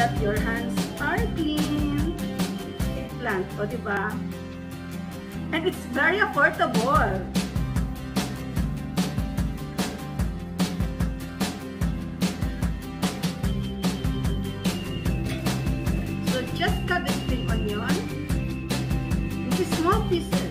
that your hands are clean. Eggplant, o diba? And it's very affordable. So just cut the spring onion into small pieces.